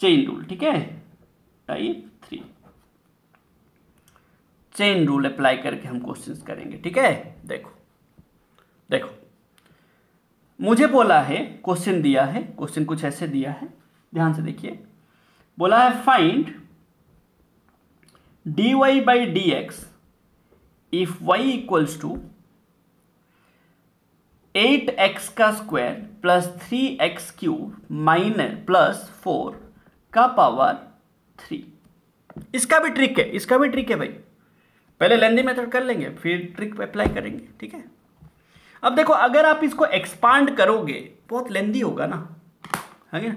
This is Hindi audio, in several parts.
चेन रूल ठीक है? Type three chain rule apply करके हम क्वेश्चन करेंगे, ठीक है? देखो देखो। मुझे बोला है क्वेश्चन दिया है क्वेश्चन कुछ ऐसे दिया है। ध्यान से देखिए। बोला है find d y by d x if y equals to eight x का square plus three x cube minus plus four का पावर थ्री। इसका भी ट्रिक है, इसका भी ट्रिक है भाई। पहले लेंदी मेथड कर लेंगे, फिर ट्रिक अप्लाई करेंगे, ठीक है? अब देखो, अगर आप इसको एक्सपांड करोगे, बहुत लेंदी होगा ना, है ना?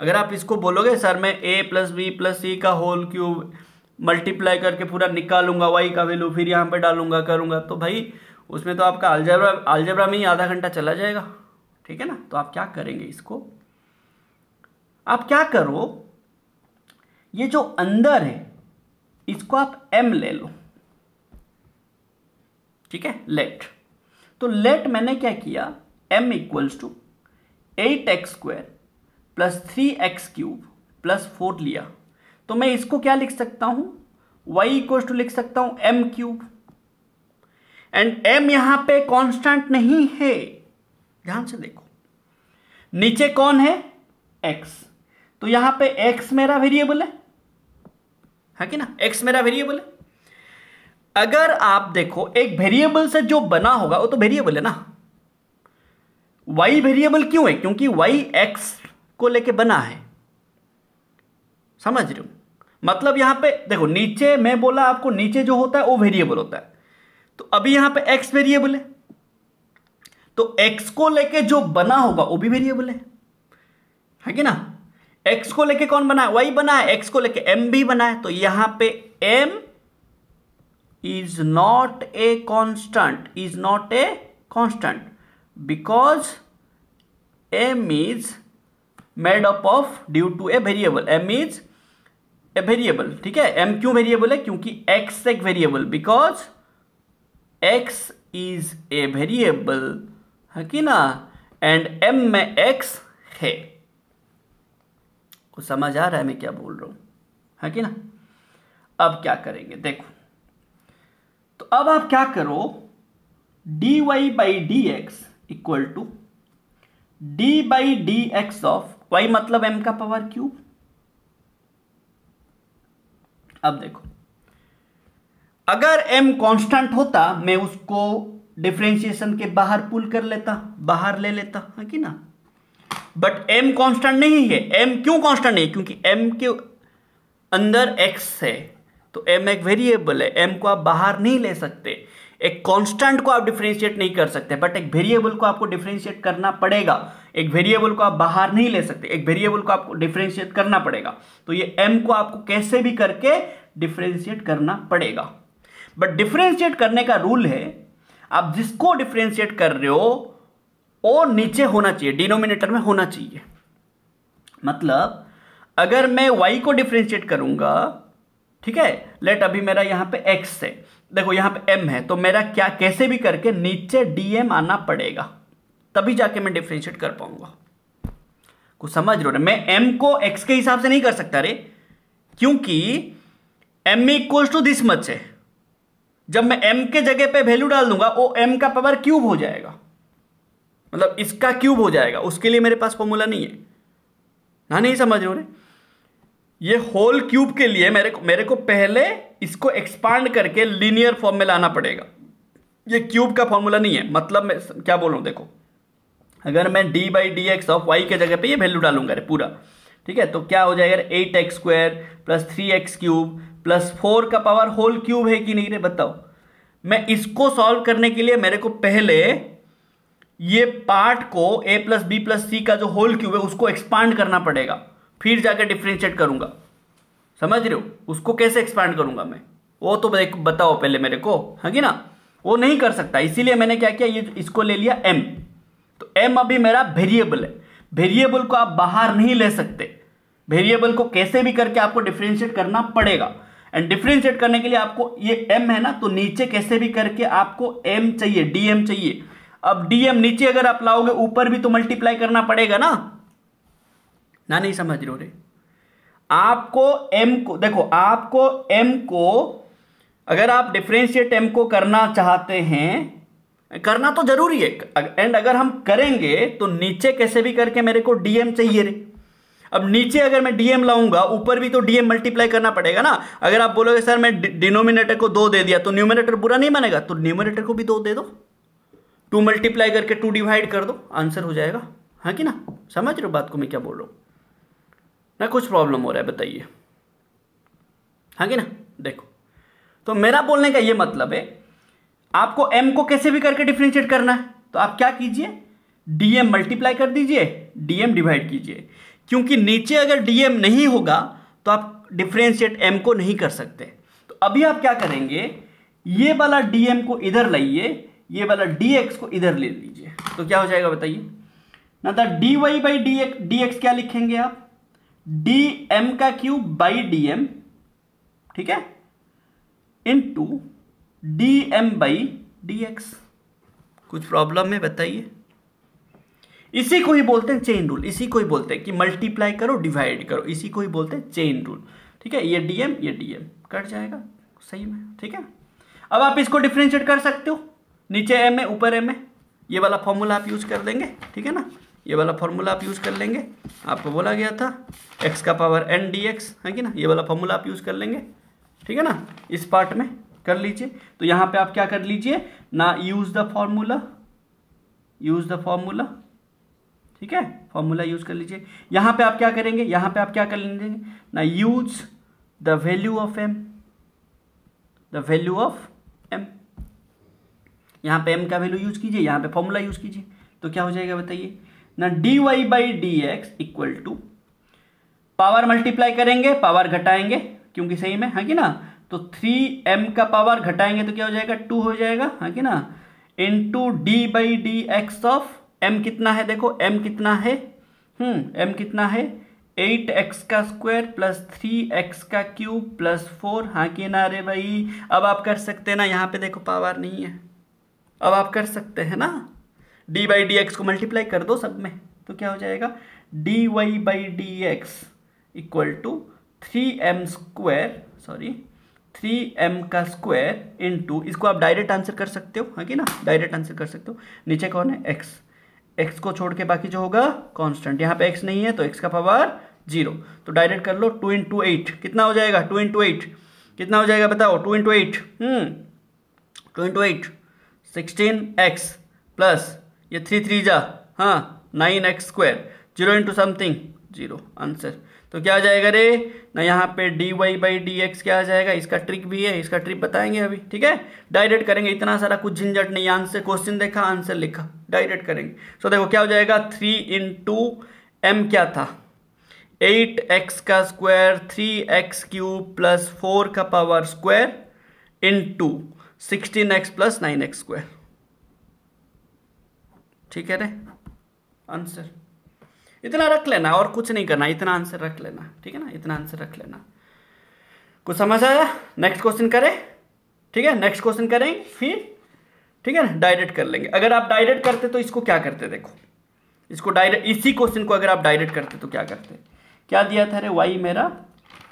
अगर आप इसको बोलोगे, सर, मैं a plus b plus c का होल क्यूब मल्टीप्लाई करके पूरा निकालूँगा वाई का वैल्यू फिर यहाँ पे डालूँगा, करूँगा तो भाई, उसमें तो आपका अलजेब्रा अलजेब्रा में ही आधा घंटा चला जाएगा, ठीक है ना? तो आप क्या करेंगे इसको? आप क्या करो? ये जो अंदर है, इसको आप एम ले लो। ठीक है? लेट तो लेट मैंने क्या किया? M equals to eight x square plus three x cube plus four लिया। तो मैं इसको क्या लिख सकता हूँ? वाई इक्वल टू लिख सकता हूँ एम क्यूब एंड एम यहाँ पे कांस्टेंट नहीं है। ध्यान से देखो। नीचे कौन है? एक्स तो यहाँ पे एक्स मेरा वेरिएबल है। है कि ना? एक्स मेरा वेरिएबल है। अगर आप देखो, एक वेरिएबल से जो बना होगा, वो तो वेरिएबल है ना। वाई वेरिएबल क्यों है? क्योंकि वाई एक्स को लेके बना है। समझ रहे हो? मतलब यहाँ पे, देखो, नीचे मैं बोला आपको, नीचे जो होता है, वो वेरिएबल होता है। तो अभी यहाँ पे एक्स वेरिएबल है। तो एक्स को लेके जो बना होगा, वो भी वेरिएबल है। है कि ना? एक्स को लेके कौन बना है? वाई बना है एक्स को लेके एम भी बना है। तो यहाँ पे m is not a constant is not a constant because m is made up of due to a variable m is a variable ठीक है? एम क्यों वेरिएबल है? क्योंकि एक्स एक variable because x is a variable है कि ना? एंड एम में एक्स है। कुछ समझ आ रहा है मैं क्या बोल रहा हूँ? है कि ना? अब क्या करेंगे? देखो। तो अब आप क्या करो? D y by d x equal to d by d x of y मतलब एम का पावर क्यूब अब देखो। अगर m कांस्टेंट होता, मैं उसको डिफ्रेंशिएशन के बाहर पुल कर लेता, बाहर ले लेता, है कि ना? बट m कांस्टेंट नहीं है। M क्यों कांस्टेंट नहीं क्योंकि m के अंदर x है। तो m एक वेरिएबल है। M को आप बाहर नहीं ले सकते। एक कांस्टेंट को आप डिफ्रेंशिएट नहीं कर सकते। बट एक वेरिएबल को आपको डिफ्रेंशिएट करना पड़ेगा। एक वेरिएबल को आप बाहर नहीं ले सकते। एक वेरिएबल को आपको डिफ्रेंशिएट करना पड़ेगा। तो ये m को आपको कैसे भी करके डिफ्रेंशिएट करना पड़ेगा। बट डिफ्रेंशिएट करने का रूल है, आप जिसको डिफ्रेंशिएट कर रहे हो वो नीचे होना चाहिए, डिनोमिनेटर में होना चाहिए। मतलब अगर मैं वाई को डिफ्रेंशिएट करूँगा, ठीक है लेट अभी मेरा यहाँ पे एक्स है। देखो, यहाँ पे एम है तो मेरा क्या, कैसे भी करके नीचे डीएम आना पड़ेगा, तभी जाके मैं डिफ्रेंशिएट कर पाऊँगा। कुछ समझ रहे मैं एम को एक्स के हिसाब से नहीं कर सकता रे, क्योंकि m equals to this much है। जब मैं m के जगह पे वैल्यू डाल दूँगा वो m का पावर क्यूब हो जाएगा। मतलब इसका क्यूब हो जाएगा, उसके लिए मेरे पास फॉर्मूला नहीं है। ना, नहीं समझ रहे ये होल क्यूब के लिए मेरे को मेरे को पहले इसको एक्सपांड करके लीनियर फॉर्म में लाना पड़ेगा। ये क्यूब का फॉर्मूला नहीं है। मतलब मैं क्या बोल रहा हूँ, देखो। अगर मैं d by d x of y के जगह पे ये वैल्यू डालूँगा रे, पूरा। ठीक है? तो क्या हो जाएगा eight x square plus three x cube plus four का पावर होल क्यूब है कि नहीं रे, बताओ। मैं इसको सॉल्व करने के लिए मेरे को पहले ये पार्ट को a plus b plus c का जो होल क्यूब है, उसको एक्सपांड करना पड़ेगा। फिर जाकर डिफ्रेंशिएट करूँगा। समझ रहे हो? उसको कैसे एक्सपांड करूँगा मैं? वो तो बताओ पहले मेरे को, है कि ना? वो नहीं कर सकता। इसीलिए मैंने क्या किया? ये इसको ले लिया एम तो एम अभी मेरा वेरिएबल है। वेरिएबल को आप बाहर नहीं ले सकते। वेरिएबल को कैसे भी करके आपको डिफ्रेंशिएट करना पड़ेगा। एंड डिफ्रेंशिएट करने के लिए आपको ये एम है ना तो नीचे कैसे भी करके आपको एम चाहिए डीएम चाहिए। अब डीएम नीचे अगर आप लाओगे, ऊपर भी तो मल्टीप्लाई करना पड़ेगा ना? ना, नहीं समझ रहे हो रे। आपको एम को, देखो, आपको एम को, अगर आप डिफ्रेंशिएट एम को करना चाहते हैं, करना तो ज़रूरी है। एंड अगर हम करेंगे तो नीचे कैसे भी करके मेरे को डीएम चाहिए रे। अब नीचे अगर मैं डीएम लाऊँगा, ऊपर भी तो डीएम मल्टीप्लाई करना पड़ेगा ना। अगर आप बोलोगे, सर, मैं डिनोमिनेटर को दो दे दिया तो न्यूमिनेटर बुरा नहीं बनेगा? तो न्यूमिनेटर को भी दो दे दो। टू मल्टीप्लाई करके टू डिवाइड कर दो, आंसर हो जाएगा। हाँ कि ना? समझ रहे हो बात को मैं क्या बोल रहा हूँ? ना, कुछ प्रॉब्लम हो रहा है, बताइए। हाँ कि ना? देखो। तो मेरा बोलने का ये मतलब है, आपको एम को कैसे भी करके डिफ्रेंशिएट करना है तो आप क्या कीजिए? डीएम मल्टीप्लाई कर दीजिए डीएम डिवाइड कीजिए। क्योंकि नीचे अगर डीएम नहीं होगा तो आप डिफ्रेंशिएट एम को नहीं कर सकते। तो अभी आप क्या करेंगे? ये वाला डीएम को इधर लाइए ये वाला डीएक्स को इधर ले लीजिए। तो क्या हो जाएगा बताइए? ना the d y by d x d x क्या लिखेंगे आप? डी एम का क्यूब बाई डी एम ठीक है? Into d m by d x कुछ प्रॉब्लम है बताइए। इसी को ही बोलते हैं चेन रूल इसी को ही बोलते हैं कि मल्टीप्लाई करो डिवाइड करो। इसी को ही बोलते हैं चेन रूल ठीक है? ये डीएम ये डीएम कट जाएगा? सही में? ठीक है? अब आप इसको डिफ्रेंशिएट कर सकते हो। नीचे एम है, ऊपर एम है। ये वाला फॉर्मूला आप यूज़ कर देंगे, ठीक है ना? ये वाला फॉर्मूला आप यूज़ कर लेंगे। आपको बोला गया था एक्स का पावर एन डी एक्स है कि ना? ये वाला फॉर्मूला आप यूज़ कर लेंगे, ठीक है ना? इस पार्ट में कर लीजिए। तो यहाँ पे आप क्या कर लीजिए? ना use the formula use the formula ठीक है? फॉर्मूला यूज़ कर लीजिए। यहाँ पे आप क्या करेंगे? यहाँ पे आप क्या कर लेंगे? ना use the value of m the value of m यहाँ पे एम का वैल्यू यूज़ कीजिए, यहाँ पे फॉर्मूला यूज़ कीजिए। तो क्या हो जाएगा बताइए? ना d y by d x equal to power multiply करेंगे पावर घटाएँगे, क्योंकि सही में है कि ना? तो थ्री एम का पावर घटाएँगे तो क्या हो जाएगा? टू हो जाएगा, है कि ना? Into d by d x of m कितना है? देखो एम कितना है? हम्म एम कितना है? एट एक्स का स्क्वायर प्लस थ्री एक्स का क्यूब प्लस फोर हाँ कि ना रे भाई? अब आप कर सकते हैं ना, यहाँ पे देखो पावर नहीं है। अब आप कर सकते हैं ना? डी बाई डी एक्स को मल्टीप्लाई कर दो सब में तो क्या हो जाएगा? D y by d x equal to three m square sorry three m का स्क्वायर इन टू इसको आप डायरेक्ट आंसर कर सकते हो हाँ कि ना? डायरेक्ट आंसर कर सकते हो। नीचे कौन है? एक्स। एक्स को छोड़ के बाकी जो होगा, कांस्टेंट। यहाँ पे एक्स नहीं है तो एक्स का पावर ज़ीरो। तो डायरेक्ट कर लो, टू इंटू एट। कितना हो जाएगा? Two into eight. कितना हो जाएगा बताओ? Two into eight. Two into eight. Sixteen x plus ये थ्री थ्री जा हाँ nine x square zero into something zero answer तो क्या आ जाएगा रे? ना यहाँ पे d y by d x क्या आ जाएगा? इसका ट्रिक भी है, इसका ट्रिक बताएँगे अभी, ठीक है? डायरेक्ट करेंगे, इतना सारा कुछ झंझट नहीं आंसर क्वेश्चन देखा आंसर लिखा डायरेक्ट करेंगे. सो देखो, क्या हो जाएगा? थ्री इंटू एम क्या था? एट एक्स का square three x cube plus four का power square into sixteen x plus nine x square ठीक है रे? आंसर इतना रख लेना और कुछ नहीं करना, इतना आंसर रख लेना, ठीक है ना? इतना आंसर रख लेना। कुछ समझ आया? नेक्स्ट क्वेश्चन करें? ठीक है? नेक्स्ट क्वेश्चन करें, फिर? ठीक है ना? डायरेक्ट कर लेंगे। अगर आप डायरेक्ट करते तो इसको क्या करते देखो? इसको डायरेक्ट इसी क्वेश्चन को अगर आप डायरेक्ट करते तो क्या करते? क्या दिया था अरे वाई मेरा।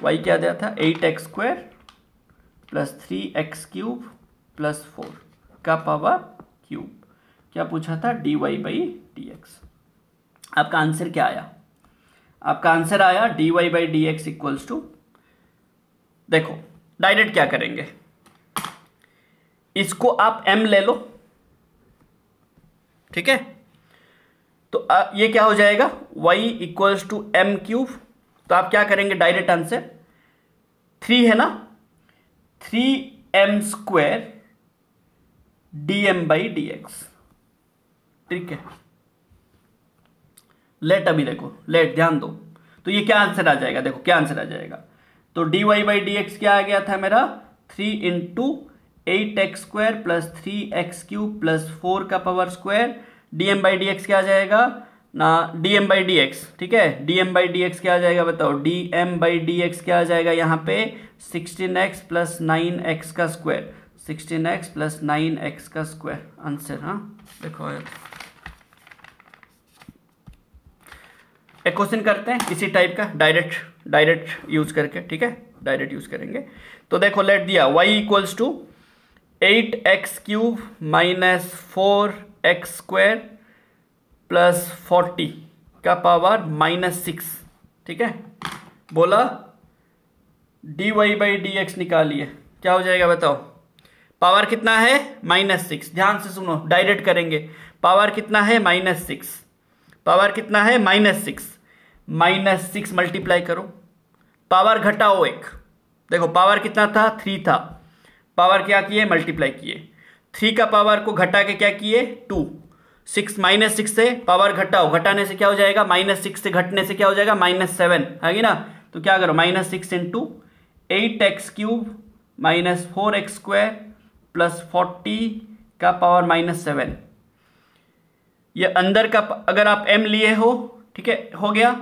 वाई क्या दिया था? Eight x square plus three x cube plus four, का पावर क्यूब। क्या पूछा था? D y by d x आपका आंसर क्या आया? आपका आंसर आया d y by d x equals to देखो डायरेक्ट क्या करेंगे? इसको आप एम ले लो। ठीक है? तो ये क्या हो जाएगा? y equals to m cube तो आप क्या करेंगे? डायरेक्ट आंसर थ्री है ना? Three m square d m by d x ठीक है? लेट अभी देखो लेट ध्यान दो। तो ये क्या आंसर आ जाएगा? देखो, क्या आंसर आ जाएगा? तो d y by d x क्या आ गया था मेरा? Three into eight x square plus three x cube plus four का power square d m by d x क्या आ जाएगा? ना d m by d x ठीक है? D m by d x क्या आ जाएगा बताओ? D m by d x क्या आ जाएगा यहाँ पे? Sixteen x plus nine x का square sixteen x plus nine x का स्क्वायर आंसर हाँ? देखो एक क्वेश्चन करते हैं इसी टाइप का डायरेक्ट डायरेक्ट यूज़ करके, ठीक है? डायरेक्ट यूज़ करेंगे। तो देखो लेट दिया। Y equals to eight x cube minus four x square plus forty का पावर माइनस सिक्स ठीक है? बोला? D y by d x निकालिए। क्या हो जाएगा बताओ? पावर कितना है? Minus six. ध्यान से सुनो, डायरेक्ट करेंगे। पावर कितना है? Minus six. पावर कितना है? Minus six. Minus six multiply करो। पावर घटाओ एक। देखो, पावर कितना था? थ्री था। पावर क्या किए? मल्टीप्लाई किए। थ्री का पावर को घटा के क्या किए? टू। सिक्स माइनस सिक्स से पावर घटाओ। घटाने से क्या हो जाएगा? माइनस सिक्स से घटने से क्या हो जाएगा? Minus seven. है ना? तो क्या करो? Minus six into eight x cube minus four x square plus forty का पावर माइनस सेवन ये अंदर का अगर आप m लिए हो, ठीक है, हो गया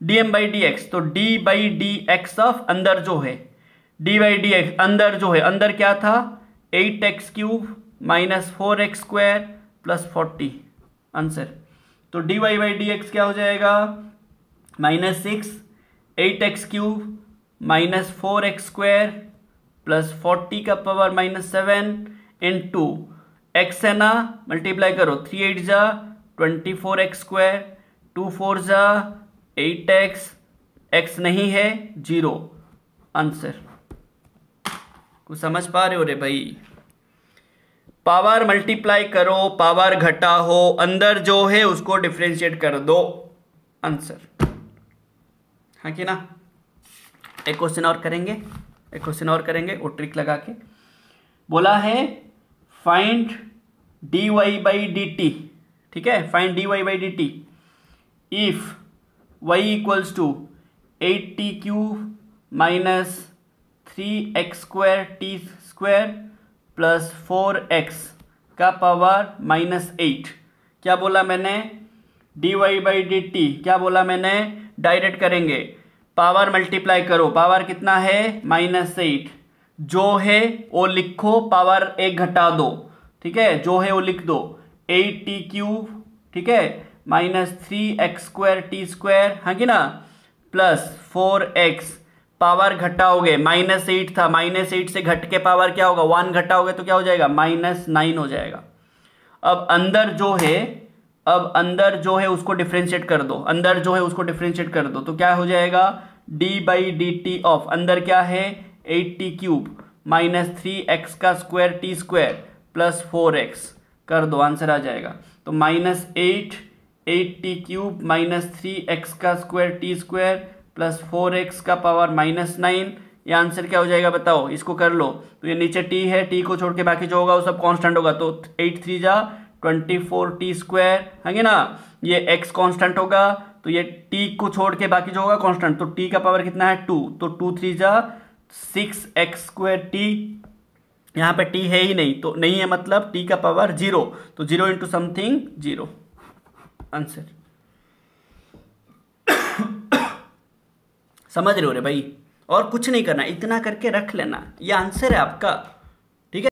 d m by d x तो d by d x of अंदर जो है, d बाई डी एक्स अंदर जो है, अंदर क्या था? Eight x cube minus four x square plus forty answer तो d y by d x क्या हो जाएगा? Minus six eight x cube minus four x square plus forty का power minus seven into x है ना? मल्टीप्लाई करो थ्री एट जा twenty four x square two four जा एट एक्स एक्स नहीं है ज़ीरो आंसर कुछ समझ पा रहे हो रे भाई? पावर मल्टीप्लाई करो पावर घटा हो अंदर जो है उसको डिफ्रेंशिएट कर दो. आंसर हाँ कि ना? एक क्वेश्चन और करेंगे? एक क्वेश्चन और करेंगे, वो ट्रिक लगा के। बोला है find d y by d t ठीक है? Find d y by d t if y equals to eight t cube minus three x square t square plus four x का पावर माइनस एट क्या बोला मैंने? D y by d t क्या बोला मैंने? डायरेक्ट करेंगे। पावर मल्टीप्लाई करो। पावर कितना है? Minus eight. जो है, वो लिखो, पावर एक घटा दो। ठीक है? जो है, वो लिख दो। एट टी क्यूब, ठीक है? Minus three x square t square हाँ कि ना? Plus four x. पावर घटाओगे। माइनस एट था। माइनस एट से घट के पावर क्या होगा? वन घटाओगे तो क्या हो जाएगा? माइनस नाइन हो जाएगा। अब अंदर जो है, अब अंदर जो है, उसको डिफ्रेंशिएट कर दो। अंदर जो है, उसको डिफ्रेंशिएट कर दो। तो क्या हो जाएगा? D by d t of अंदर क्या है? Eight t cube minus three x का square t square plus four x कर दो आंसर आ जाएगा। तो minus eight eight t cube minus three x का square t square plus four x का पावर माइनस नाइन ये आंसर क्या हो जाएगा बताओ? इसको कर लो। तो ये नीचे टी है टी को छोड़ के बाकी जो होगा वो सब कांस्टेंट होगा। तो एट थ्री जा ट्वेंटी फोर टी स्क्वायर है ना? ये एक्स कांस्टेंट होगा तो ये टी को छोड़ के बाकी जो होगा कांस्टेंट तो टी का पावर कितना है? टू तो टू थ्री जा सिक्स एक्स स्क्वायर टी यहाँ पे टी है ही नहीं तो नहीं है मतलब टी का पावर ज़ीरो तो zero into something zero answer समझ रहे हो रे भाई? और कुछ नहीं करना, इतना करके रख लेना। ये आंसर है आपका।